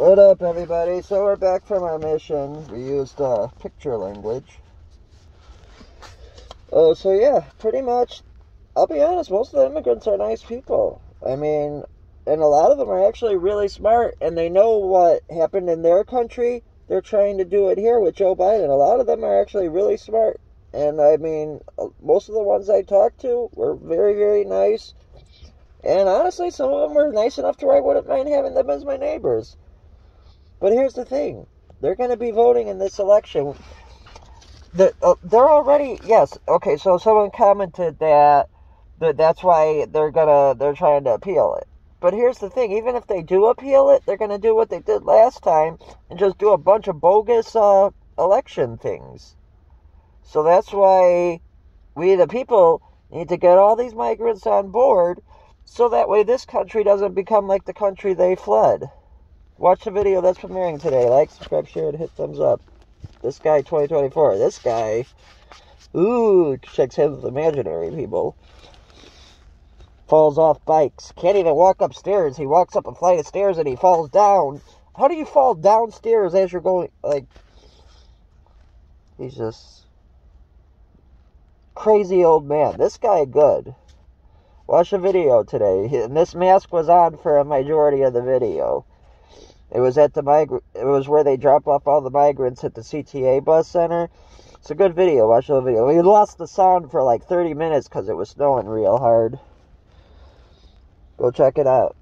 What up, everybody? So we're back from our mission. We used uh, picture language. Oh, so yeah, pretty much. I'll be honest. Most of the immigrants are nice people. I mean, and a lot of them are actually really smart, and they know what happened in their country. They're trying to do it here with Joe Biden. A lot of them are actually really smart, and I mean, uh, most of the ones I talked to were very, very nice. And honestly, some of them were nice enough to where I wouldn't mind having them as my neighbors. But here's the thing they're going to be voting in this election. The, uh, they're already, yes, okay, so someone commented that, that that's why they're gonna, they're trying to appeal it. But here's the thing, even if they do appeal it, they're gonna do what they did last time and just do a bunch of bogus, uh, election things. So that's why we, the people, need to get all these migrants on board so that way this country doesn't become like the country they fled. Watch the video that's premiering today. Like, subscribe, share, and hit thumbs up. This guy 2024. This guy, ooh, shakes hands with imaginary people. Falls off bikes. Can't even walk upstairs. He walks up a flight of stairs and he falls down. How do you fall downstairs as you're going? Like, he's just crazy old man. This guy good. Watch the video today. And this mask was on for a majority of the video. It was at the migrant. It was where they drop off all the migrants at the CTA bus center. It's a good video. Watch the video. We lost the sound for like 30 minutes because it was snowing real hard. Go check it out.